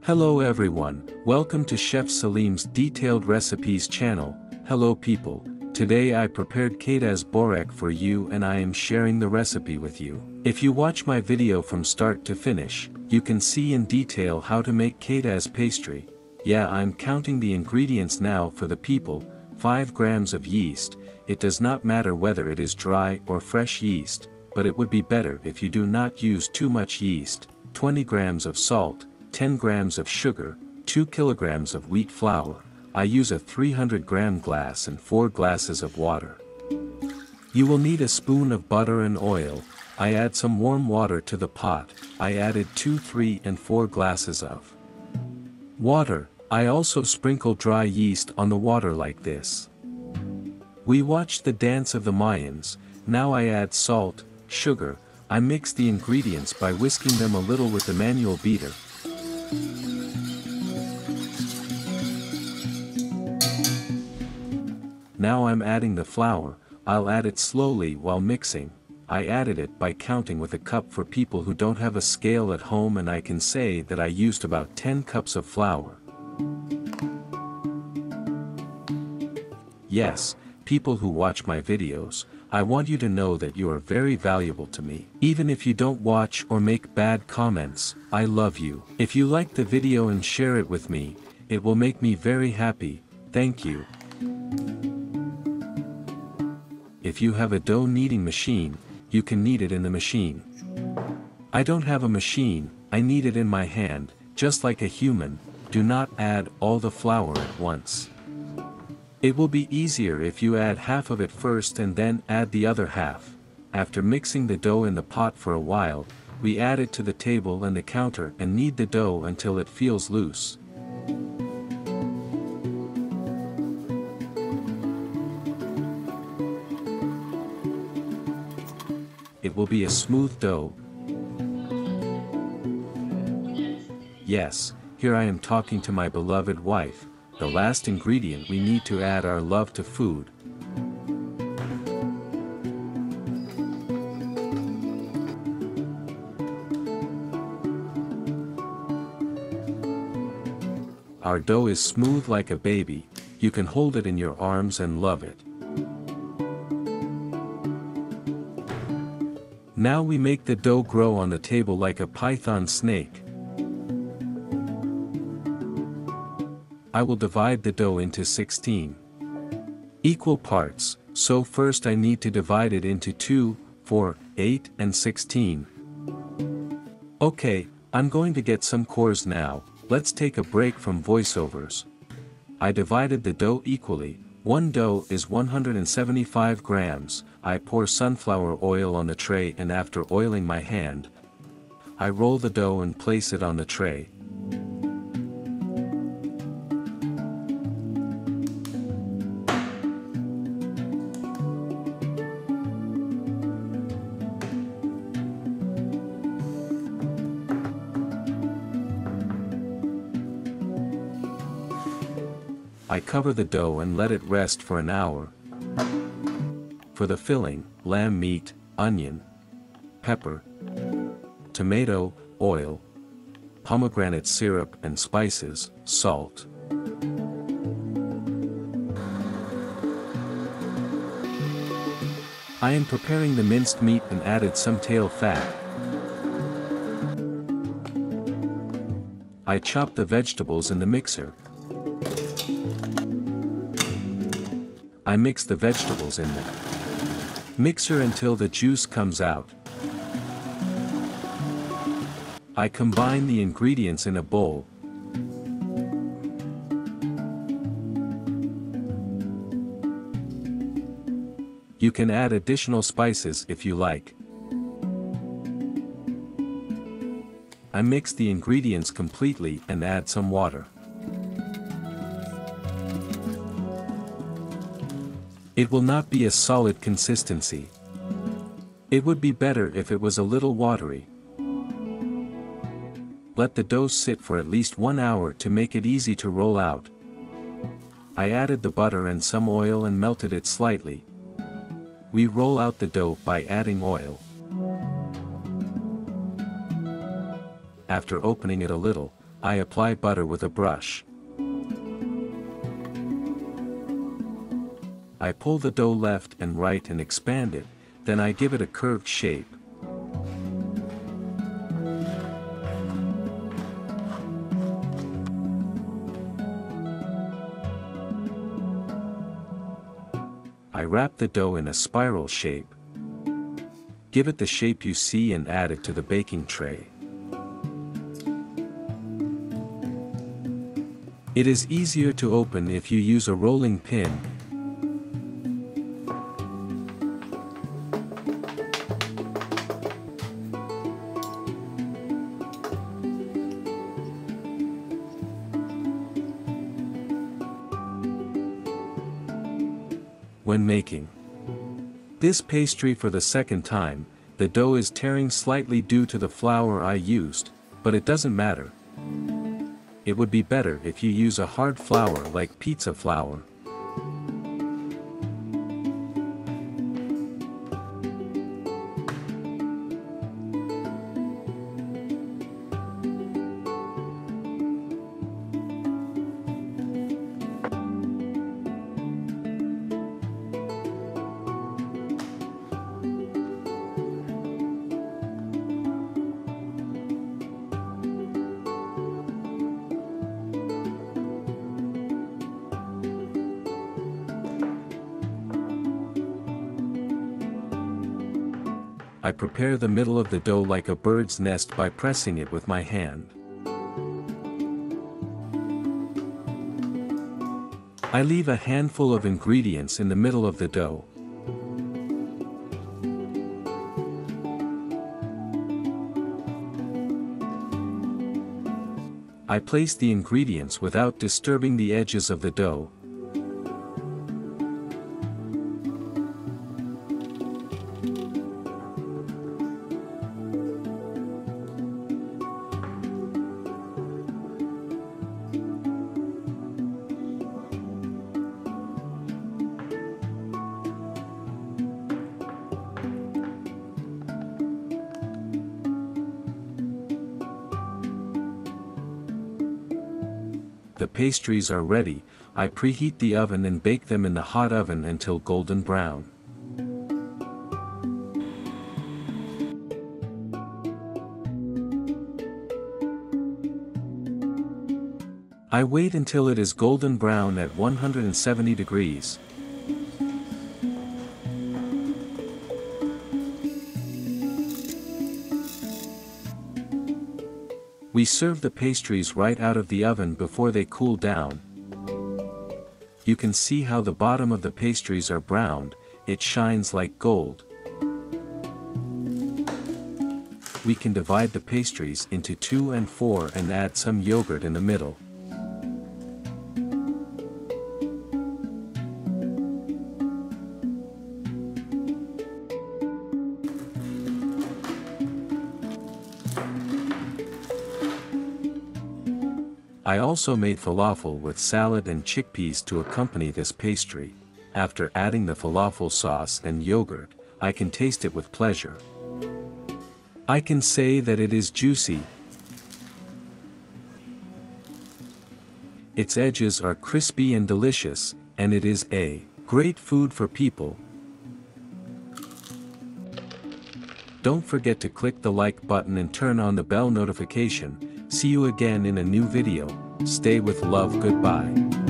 Hello everyone, welcome to Chef Salim's Detailed Recipes channel. Hello people, today I prepared Kaytaz Borek for you and I am sharing the recipe with you. If you watch my video from start to finish, you can see in detail how to make Kaytaz pastry. Yeah I'm counting the ingredients now for the people, 5 grams of yeast, it does not matter whether it is dry or fresh yeast, but it would be better if you do not use too much yeast, 20 grams of salt, 10 grams of sugar, 2 kilograms of wheat flour, I use a 300 gram glass and 4 glasses of water. You will need a spoon of butter and oil, I add some warm water to the pot, I added 2 3 and 4 glasses of water, I also sprinkle dry yeast on the water like this. We watch the dance of the Mayans, now I add salt, sugar, I mix the ingredients by whisking them a little with the manual beater, now I'm adding the flour, I'll add it slowly while mixing, I added it by counting with a cup for people who don't have a scale at home and I can say that I used about 10 cups of flour. Yes, people who watch my videos, I want you to know that you are very valuable to me. Even if you don't watch or make bad comments, I love you. If you like the video and share it with me, it will make me very happy, thank you. If you have a dough kneading machine, you can knead it in the machine. I don't have a machine, I knead it in my hand, just like a human, do not add all the flour at once. It will be easier if you add half of it first and then add the other half. After mixing the dough in the pot for a while, we add it to the table and the counter and knead the dough until it feels loose. It will be a smooth dough. Yes, here I am talking to my beloved wife, the last ingredient we need to add our love to food. Our dough is smooth like a baby, you can hold it in your arms and love it. Now we make the dough grow on the table like a python snake. I will divide the dough into 16 equal parts, so first I need to divide it into 2, 4, 8 and 16. Okay, I'm going to get some cores now, let's take a break from voiceovers. I divided the dough equally, one dough is 175 grams, I pour sunflower oil on the tray and after oiling my hand, I roll the dough and place it on the tray, I cover the dough and let it rest for an hour. For the filling, lamb meat, onion, pepper, tomato, oil, pomegranate syrup and spices, salt. I am preparing the minced meat and added some tail fat. I chop the vegetables in the mixer. I mix the vegetables in the mixer until the juice comes out. I combine the ingredients in a bowl. You can add additional spices if you like. I mix the ingredients completely and add some water. It will not be a solid consistency. It would be better if it was a little watery. Let the dough sit for at least one hour to make it easy to roll out. I added the butter and some oil and melted it slightly. We roll out the dough by adding oil. After opening it a little, I apply butter with a brush. I pull the dough left and right and expand it, then I give it a curved shape. I wrap the dough in a spiral shape. Give it the shape you see and add it to the baking tray. It is easier to open if you use a rolling pin. When making this pastry for the second time, the dough is tearing slightly due to the flour I used, but it doesn't matter, it would be better if you use a hard flour like pizza flour. I prepare the middle of the dough like a bird's nest by pressing it with my hand. I leave a handful of ingredients in the middle of the dough. I place the ingredients without disturbing the edges of the dough, The pastries are ready, I preheat the oven and bake them in the hot oven until golden brown. I wait until it is golden brown at 170 degrees. We serve the pastries right out of the oven before they cool down. You can see how the bottom of the pastries are browned, it shines like gold. We can divide the pastries into two and four and add some yogurt in the middle. I also made falafel with salad and chickpeas to accompany this pastry. After adding the falafel sauce and yogurt, I can taste it with pleasure. I can say that it is juicy. Its edges are crispy and delicious, and it is a great food for people. Don't forget to click the like button and turn on the bell notification See you again in a new video, stay with love goodbye.